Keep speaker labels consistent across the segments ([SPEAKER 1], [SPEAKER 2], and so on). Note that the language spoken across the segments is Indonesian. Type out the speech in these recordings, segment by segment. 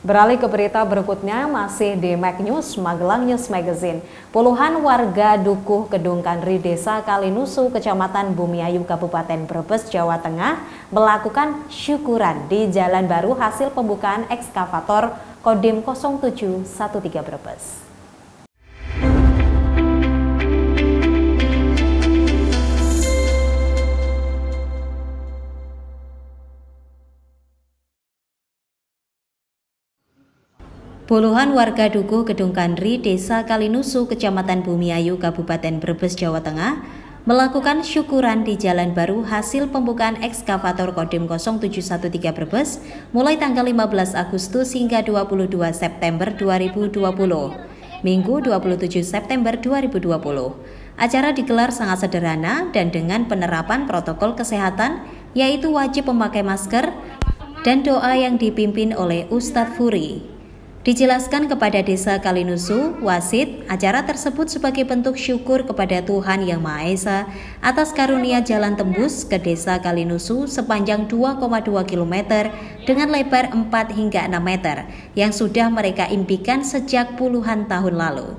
[SPEAKER 1] Beralih ke berita berikutnya masih di Mac News, Magelang News Magazine. Puluhan warga Dukuh Kedung Kandri Desa Kalinusu, Kecamatan Bumiayu, Kabupaten Brebes, Jawa Tengah melakukan syukuran di jalan baru hasil pembukaan ekskavator Kodim 0713 Brebes. Puluhan warga Dukuh Gedung Kandri, Desa Kalinusu, Kecamatan Bumiayu, Kabupaten Brebes, Jawa Tengah, melakukan syukuran di jalan baru hasil pembukaan ekskavator Kodim 0713 Brebes mulai tanggal 15 Agustus hingga 22 September 2020. Minggu 27 September 2020. Acara digelar sangat sederhana dan dengan penerapan protokol kesehatan yaitu wajib memakai masker dan doa yang dipimpin oleh Ustadz Furi. Dijelaskan kepada desa Kalinusu, wasit, acara tersebut sebagai bentuk syukur kepada Tuhan Yang Maha Esa atas karunia jalan tembus ke desa Kalinusu sepanjang 2,2 km dengan lebar 4 hingga 6 meter yang sudah mereka impikan sejak puluhan tahun lalu.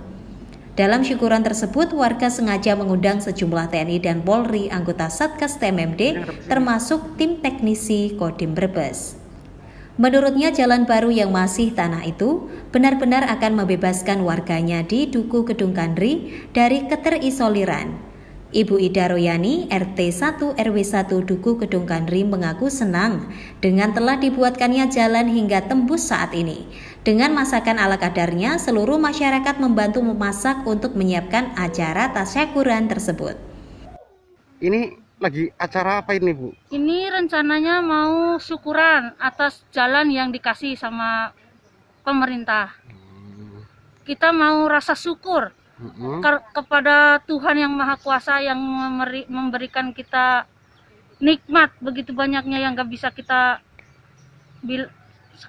[SPEAKER 1] Dalam syukuran tersebut, warga sengaja mengundang sejumlah TNI dan Polri anggota Satgas TMMD termasuk tim teknisi Kodim Brebes. Menurutnya jalan baru yang masih tanah itu benar-benar akan membebaskan warganya di Duku Gedung Kandri dari keterisoliran. Ibu Ida Royani, RT 1 RW 1 Duku Gedung Kandri mengaku senang dengan telah dibuatkannya jalan hingga tembus saat ini. Dengan masakan ala kadarnya, seluruh masyarakat membantu memasak untuk menyiapkan acara tasyakuran tersebut.
[SPEAKER 2] Ini lagi acara apa ini Bu?
[SPEAKER 3] Ini rencananya mau syukuran atas jalan yang dikasih sama pemerintah. Hmm. Kita mau rasa syukur hmm. ke kepada Tuhan yang Maha Kuasa yang memberi, memberikan kita nikmat begitu banyaknya yang gak bisa kita bil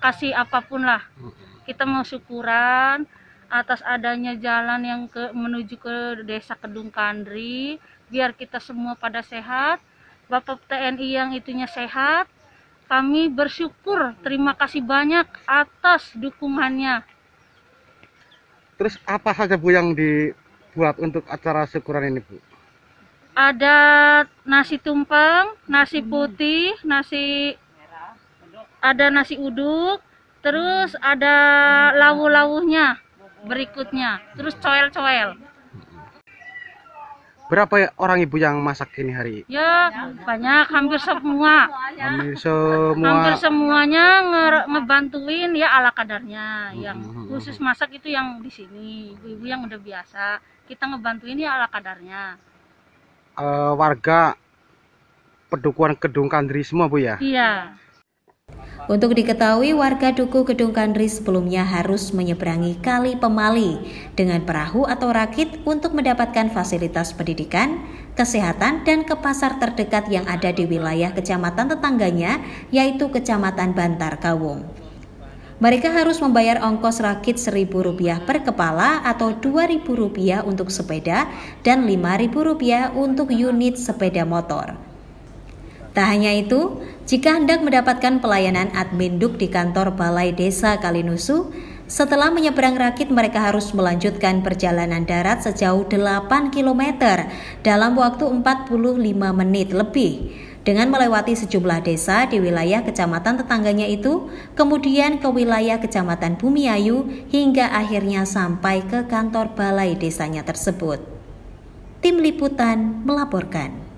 [SPEAKER 3] kasih apa pun lah. Hmm. Kita mau syukuran atas adanya jalan yang ke menuju ke desa Kedung Kandri biar kita semua pada sehat. Bapak TNI yang itunya sehat kami bersyukur terima kasih banyak atas dukungannya.
[SPEAKER 2] Terus apa saja Bu yang dibuat untuk acara syukuran ini Bu?
[SPEAKER 3] Ada nasi tumpeng nasi putih nasi ada nasi uduk terus ada lawu-lawuhnya berikutnya terus coel-coel
[SPEAKER 2] Berapa orang ibu yang masak ini hari?
[SPEAKER 3] Ya banyak, hampir semua.
[SPEAKER 2] Hampir semua.
[SPEAKER 3] Hampir semuanya nge ngebantuin ya ala kadarnya. Yang hmm. khusus masak itu yang di sini, ibu-ibu yang udah biasa. Kita ngebantuin ya ala kadarnya.
[SPEAKER 2] Uh, warga pedukuhan Kedung Kandri semua bu ya?
[SPEAKER 3] Iya.
[SPEAKER 1] Untuk diketahui, warga Duku Gedung Kandri sebelumnya harus menyeberangi Kali Pemali dengan perahu atau rakit untuk mendapatkan fasilitas pendidikan, kesehatan, dan ke pasar terdekat yang ada di wilayah kecamatan tetangganya, yaitu Kecamatan Bantar Kawung. Mereka harus membayar ongkos rakit Rp1.000 per kepala atau Rp2.000 untuk sepeda dan Rp5.000 untuk unit sepeda motor. Tak hanya itu, jika hendak mendapatkan pelayanan admin duk di kantor Balai Desa Kalinusu, setelah menyeberang rakit mereka harus melanjutkan perjalanan darat sejauh 8 km dalam waktu 45 menit lebih dengan melewati sejumlah desa di wilayah kecamatan tetangganya itu, kemudian ke wilayah kecamatan Bumiayu hingga akhirnya sampai ke kantor balai desanya tersebut. Tim Liputan melaporkan.